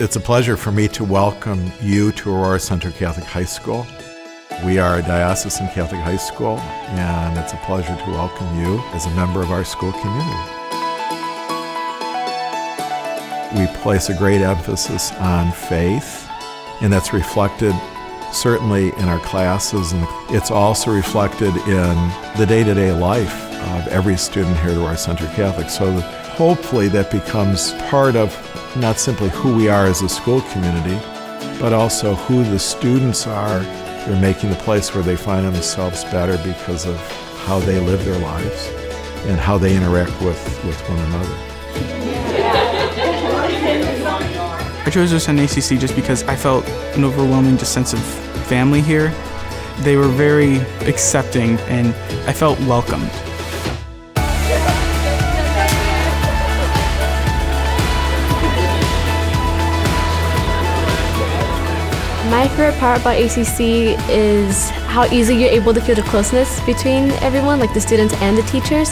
It's a pleasure for me to welcome you to Aurora Central Catholic High School. We are a diocesan Catholic high school, and it's a pleasure to welcome you as a member of our school community. We place a great emphasis on faith, and that's reflected certainly in our classes, and it's also reflected in the day to day life of every student here to our Center Catholic. So hopefully that becomes part of not simply who we are as a school community, but also who the students are. They're making the place where they find themselves better because of how they live their lives and how they interact with, with one another. I chose attend ACC just because I felt an overwhelming just sense of family here. They were very accepting and I felt welcomed. My favorite part about ACC is how easily you're able to feel the closeness between everyone, like the students and the teachers.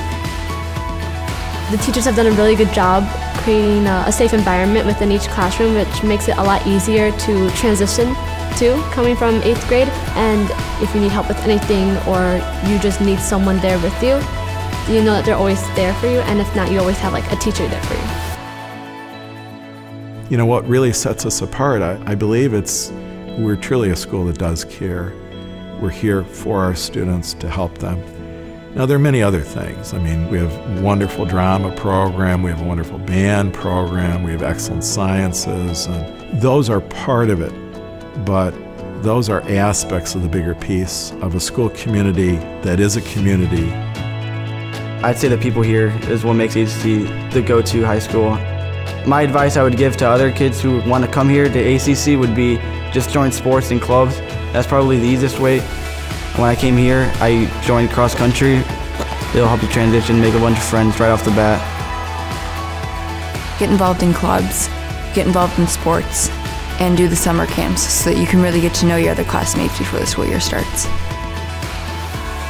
The teachers have done a really good job creating a, safe environment within each classroom, which makes it a lot easier to transition to coming from 8th grade. And if you need help with anything or you just need someone there with you, you know that they're always there for you. And if not, you always have like a teacher there for you. You know, what really sets us apart, I, I believe it's we're truly a school that does care. We're here for our students to help them. Now, there are many other things. I mean, we have a wonderful drama program, we have a wonderful band program, we have excellent sciences, and those are part of it. But those are aspects of the bigger piece of a school community that is a community. I'd say the people here is what makes ACC the go-to high school. My advice I would give to other kids who want to come here to ACC would be just join sports and clubs. That's probably the easiest way. When I came here, I joined cross country. It'll help you transition, make a bunch of friends right off the bat. Get involved in clubs, get involved in sports, and do the summer camps so that you can really get to know your other classmates before the school year starts.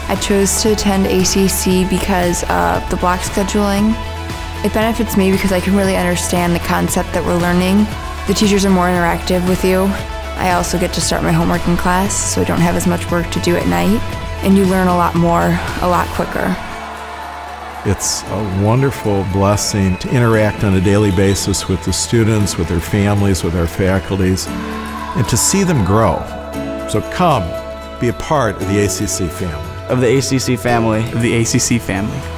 I chose to attend ACC because of the block scheduling. It benefits me because I can really understand the concept that we're learning. The teachers are more interactive with you. I also get to start my homework in class, so I don't have as much work to do at night, and you learn a lot more, a lot quicker. It's a wonderful blessing to interact on a daily basis with the students, with their families, with our faculties, and to see them grow. So come, be a part of the ACC family. Of the ACC family. Of the ACC family.